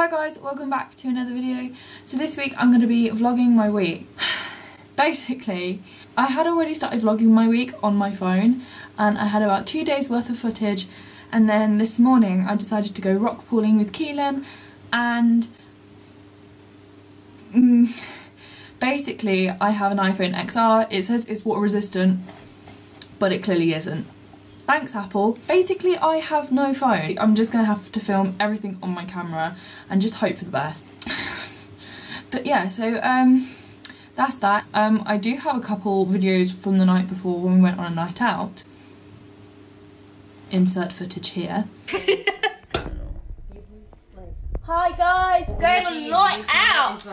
Hi guys, welcome back to another video. So this week I'm going to be vlogging my week. Basically, I had already started vlogging my week on my phone and I had about two days worth of footage and then this morning I decided to go rock pooling with Keelan and mm, basically I have an iPhone XR, it says it's water resistant but it clearly isn't. Thanks Apple. Basically I have no phone. I'm just going to have to film everything on my camera and just hope for the best. but yeah, so um, that's that. Um, I do have a couple videos from the night before when we went on a night out. Insert footage here. Hi guys, we're going on a night out.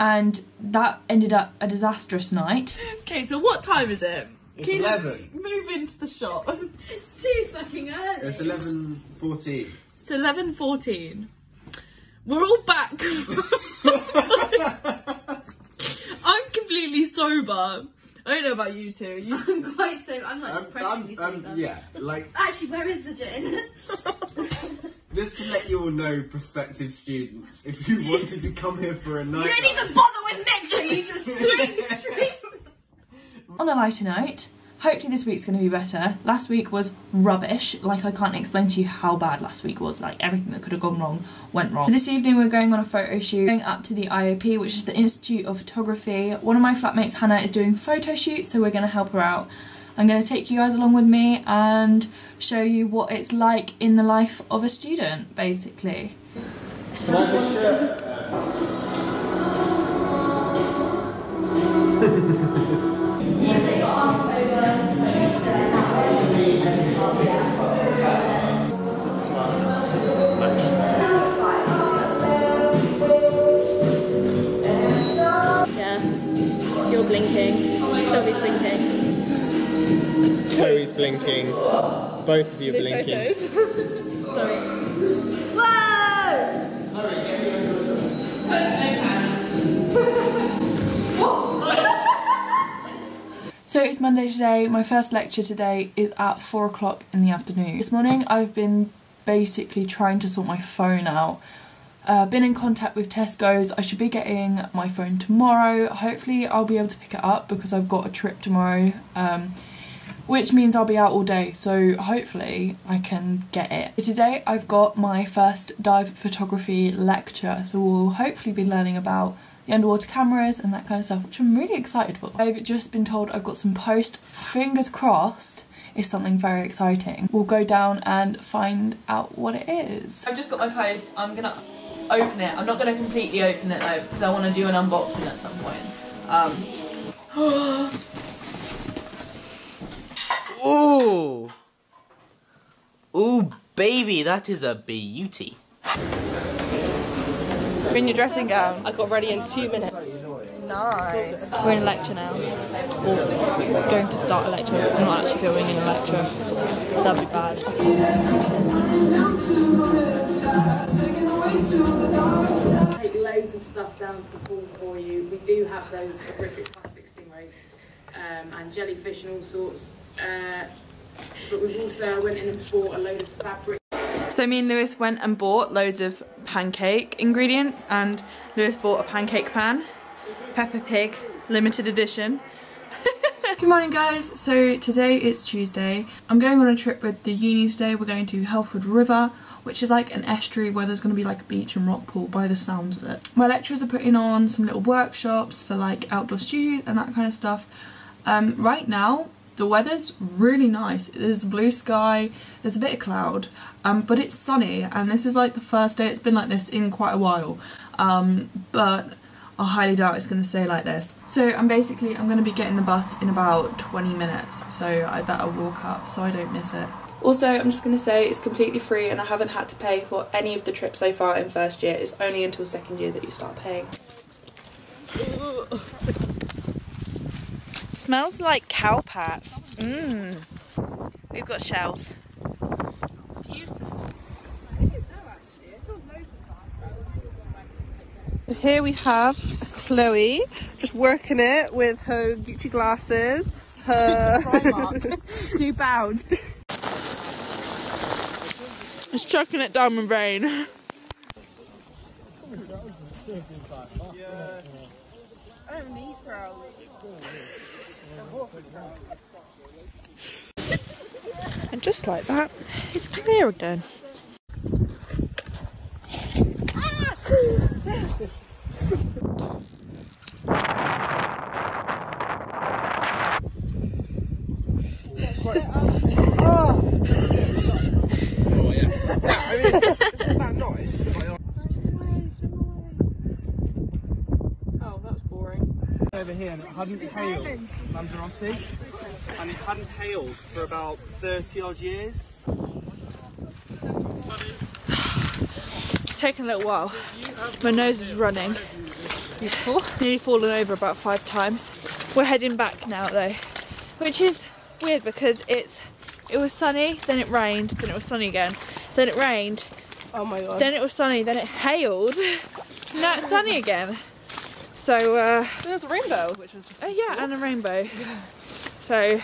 And that ended up a disastrous night. Okay, so what time is it? It's Can you 11. Move into the shop. It's too fucking early. It's 11.14. It's eleven fourteen. We're all back. I'm completely sober. I don't know about you two. I'm quite so. I'm like Um, depressingly um, um, sober. yeah, like, Actually, where is the gin? Just to let you all know, prospective students, if you wanted to come here for a night you don't out- even bother with mixing. You just drink straight. On a lighter note, hopefully this week's going to be better. Last week was rubbish. Like, I can't explain to you how bad last week was. Like, everything that could have gone wrong went wrong. This evening, we're going on a photo shoot, going up to the IOP, which is the Institute of Photography. One of my flatmates, Hannah, is doing photo shoot, so we're going to help her out. I'm going to take you guys along with me and show you what it's like in the life of a student, basically. You are blinking. Sorry. Whoa! So it's Monday today. My first lecture today is at four o'clock in the afternoon. This morning I've been basically trying to sort my phone out. Uh, been in contact with Tesco's. I should be getting my phone tomorrow. Hopefully I'll be able to pick it up because I've got a trip tomorrow. Um, which means I'll be out all day, so hopefully I can get it. Today I've got my first dive photography lecture, so we'll hopefully be learning about the underwater cameras and that kind of stuff, which I'm really excited for. I've just been told I've got some post, fingers crossed, is something very exciting. We'll go down and find out what it is. I've just got my post, I'm gonna open it. I'm not gonna completely open it though, because I want to do an unboxing at some point. Um, Ooh. Ooh, baby, that is a beauty. We're in your dressing gown. I got ready in two minutes. Nice. We're in a lecture now. Or going to start a lecture. I'm not actually going in a lecture. That'd be bad. take loads of stuff down to the pool for you. We do have those horrific plastic stingrays um, and jellyfish and all sorts. Uh, but we've also went in and bought a load of fabric. So me and Lewis went and bought loads of pancake ingredients and Lewis bought a pancake pan. Peppa Pig, limited edition. Good morning guys, so today it's Tuesday. I'm going on a trip with the uni today. We're going to Helford River, which is like an estuary where there's going to be like a beach and rock pool by the sounds of it. My lecturers are putting on some little workshops for like outdoor studios and that kind of stuff. Um, right now, the weather's really nice. There's blue sky, there's a bit of cloud, um, but it's sunny and this is like the first day it's been like this in quite a while. Um, but I highly doubt it's going to stay like this. So I'm basically, I'm going to be getting the bus in about 20 minutes, so I better walk up so I don't miss it. Also, I'm just going to say it's completely free and I haven't had to pay for any of the trips so far in first year. It's only until second year that you start paying. Smells like cow parts. Mmm. We've got shells. Beautiful. here we have Chloe just working it with her Gucci glasses, her Two pounds. It's chucking it down with rain. And just like that, it's clear again. Over here and it hadn't hailed Lanzarote and it hadn't hailed for about 30 odd years. It's taken a little while. My nose is running. Beautiful. Nearly fallen over about five times. We're heading back now though, which is weird because it's it was sunny, then it rained, then it was sunny again, then it rained, Oh my god. then it was sunny, then it hailed, now it's sunny again. So uh, There's a rainbow, which was just. oh yeah, and a rainbow. So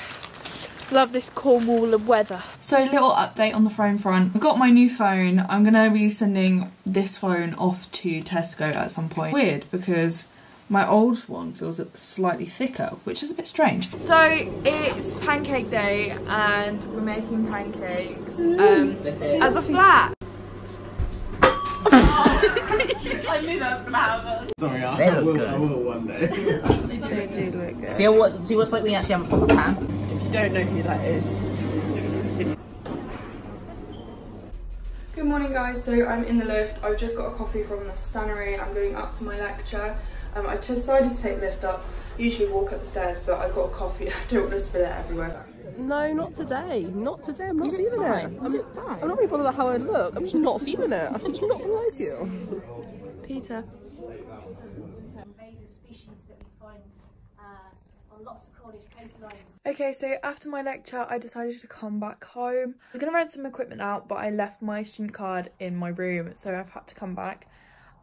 love this Cornwall weather. So a little update on the phone front. I've got my new phone. I'm gonna be sending this phone off to Tesco at some point. Weird because my old one feels slightly thicker, which is a bit strange. So it's pancake day and we're making pancakes um, as a flat. Sorry, I, They I look will, good. I will one day. They do look good. See what? See what's like when you actually have a proper pan. If you don't know who that is. Good morning guys, so I'm in the lift. I've just got a coffee from the Stannary. I'm going up to my lecture. Um, I decided to take the lift up. I usually walk up the stairs, but I've got a coffee. I don't want to spill it everywhere. No, not today. Not today. I'm not feeling it. I'm, I'm not really bothered about how I look. I'm just not feeling it. I'm just not gonna lie to you. Peter. invasive species that we find uh, on lots of Cornish coastlines. Okay, so after my lecture, I decided to come back home. I was going to rent some equipment out, but I left my student card in my room, so I've had to come back.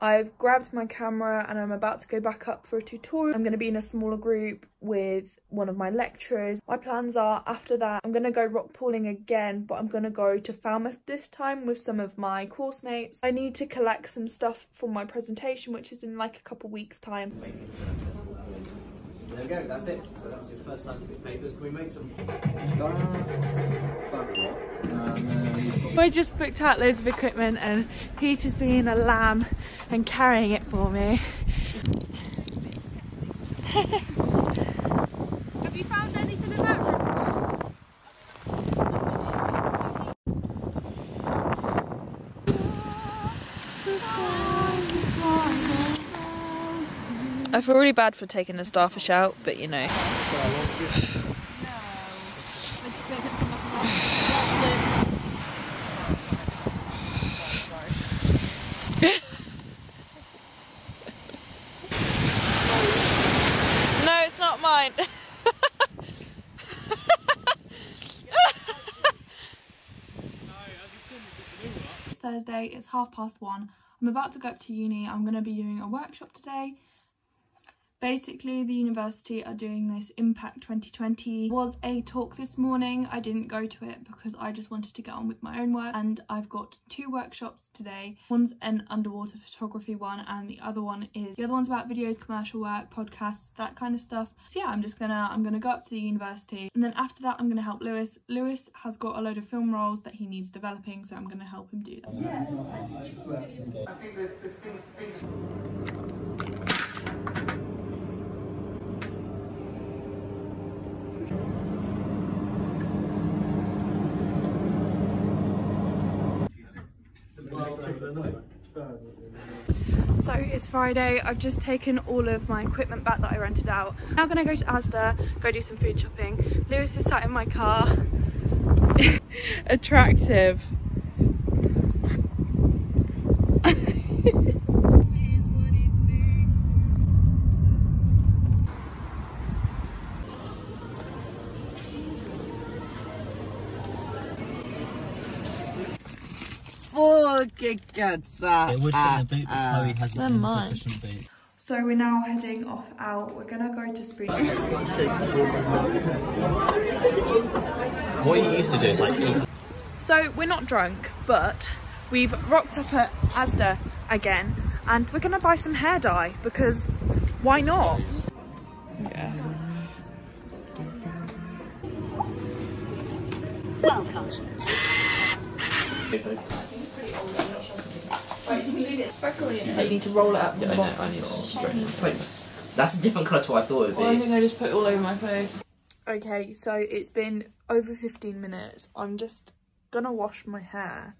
I've grabbed my camera and I'm about to go back up for a tutorial. I'm going to be in a smaller group with one of my lecturers. My plans are after that, I'm going to go rock pooling again, but I'm going to go to Falmouth this time with some of my course mates. I need to collect some stuff for my presentation, which is in like a couple weeks time. There we go, that's it. So that's your first scientific papers. Can we make some? I just booked out loads of equipment and Peter's being a lamb and carrying it for me. Have you found anything in that? I feel really bad for taking the starfish out, but you know. No, it's not mine. It's Thursday, it's half past one. I'm about to go up to uni. I'm going to be doing a workshop today. Basically, the university are doing this Impact 2020. It was a talk this morning. I didn't go to it because I just wanted to get on with my own work. And I've got two workshops today. One's an underwater photography one and the other one is the other one's about videos, commercial work, podcasts, that kind of stuff. So yeah, I'm just gonna I'm gonna go up to the university and then after that I'm gonna help Lewis. Lewis has got a load of film rolls that he needs developing, so I'm gonna help him do that. Yeah, I think there's, there's things, things So it's Friday, I've just taken all of my equipment back that I rented out. Now I'm gonna go to Asda, go do some food shopping. Lewis is sat in my car. Attractive. It would uh, fit in the boot, but uh, Chloe has Never an insufficient boot. So we're now heading off out. We're gonna go to Spring. What you used to do is like eat So we're not drunk, but we've rocked up at Asda again, and we're gonna buy some hair dye because why not? Yeah. You need to roll it up. Yeah, I know, I need to straighten it. That's a different colour to what I thought it would be. I think I just put it all over my face. Okay, so it's been over 15 minutes. I'm just gonna wash my hair.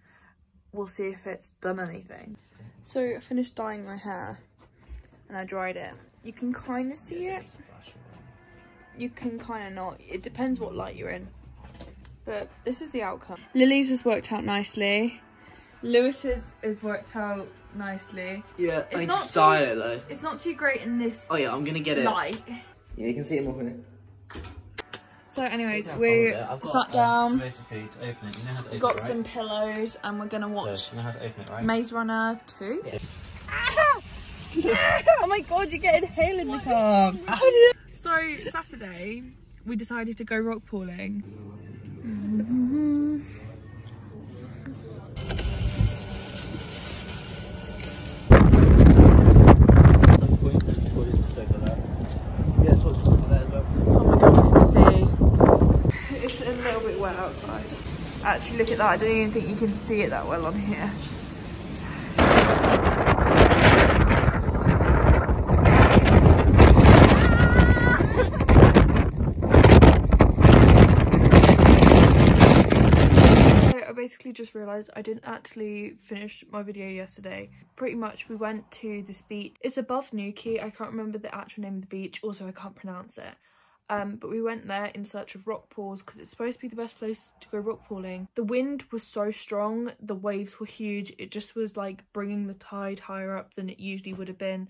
We'll see if it's done anything. So I finished dyeing my hair and I dried it. You can kind of see it. You can kind of not. It depends what light you're in. But this is the outcome. Lily's has worked out nicely. Lewis's has worked out nicely. Yeah, It's I need to not style too- it though. It's not too great in this Oh yeah, I'm gonna get it. light. Yeah, you can see it more in it. So anyways, we sat um, down, basically, to you know how to open got it, right? some pillows, and we're gonna Yeah, watch you know how to open it, right? Maze Runner 2. oh my god, you're getting hail in the car. so Saturday, we decided to go rock pooling. See, Actually, look at that. I don't even think you can see it that well on here. Basically just realised I didn't actually finish my video yesterday. Pretty much we went to this beach. It's above Newquay. I can't remember the actual name of the beach. Also, I can't pronounce it. Um, but we went there in search of rock pools because it's supposed to be the best place to go rock pooling. The wind was so strong, the waves were huge. It just was like bringing the tide higher up than it usually would have been.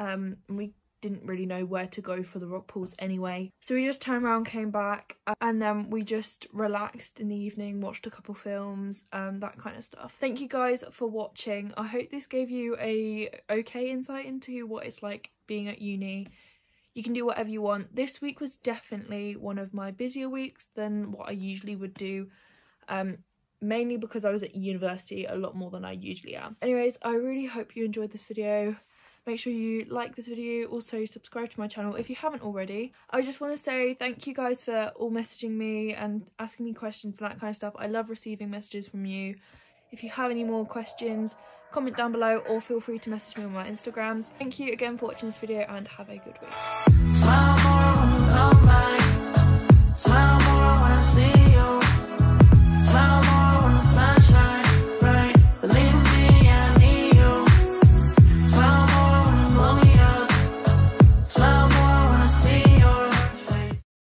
Um, and we didn't really know where to go for the rock pools anyway. So we just turned around, came back, uh, and then we just relaxed in the evening, watched a couple films, um, that kind of stuff. Thank you guys for watching. I hope this gave you a okay insight into what it's like being at uni. You can do whatever you want. This week was definitely one of my busier weeks than what I usually would do. Um, mainly because I was at university a lot more than I usually am. Anyways, I really hope you enjoyed this video. Make sure you like this video, also subscribe to my channel if you haven't already. I just want to say thank you guys for all messaging me and asking me questions and that kind of stuff. I love receiving messages from you. If you have any more questions, comment down below or feel free to message me on my Instagrams. Thank you again for watching this video and have a good week.